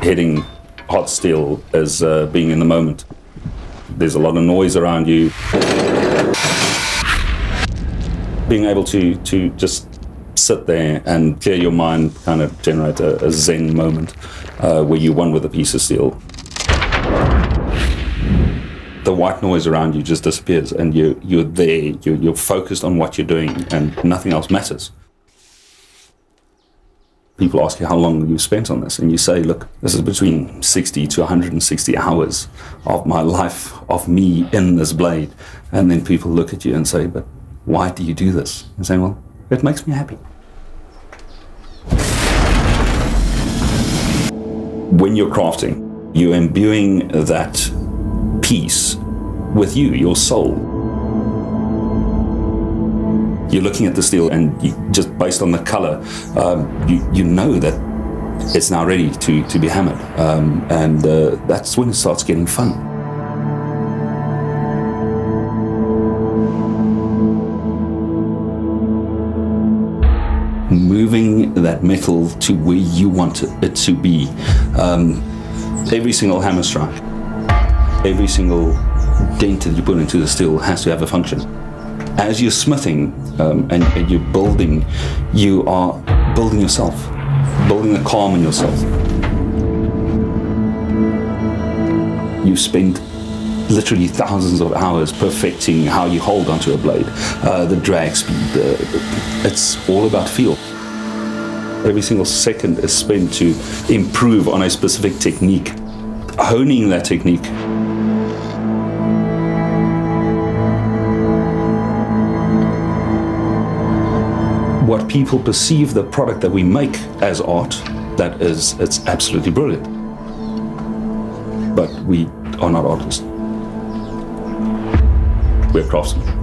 hitting hot steel as uh, being in the moment. There's a lot of noise around you. Being able to, to just sit there and clear your mind, kind of generate a, a zen moment uh, where you're one with a piece of steel. The white noise around you just disappears, and you, you're there, you're, you're focused on what you're doing, and nothing else matters. People ask you how long you've spent on this, and you say, Look, this is between 60 to 160 hours of my life, of me in this blade. And then people look at you and say, But why do you do this? And say, Well, it makes me happy. When you're crafting, you're imbuing that piece with you, your soul. You're looking at the steel, and you, just based on the color, um, you, you know that it's now ready to, to be hammered. Um, and uh, that's when it starts getting fun. moving that metal to where you want it to be. Um, every single hammer strike, every single dent that you put into the steel has to have a function. As you're smithing um, and, and you're building, you are building yourself, building a calm in yourself. You spend literally thousands of hours perfecting how you hold onto a blade, uh, the drag speed. The, the, it's all about feel. Every single second is spent to improve on a specific technique, honing that technique. What people perceive the product that we make as art, that is, it's absolutely brilliant. But we are not artists. We're craftsmen.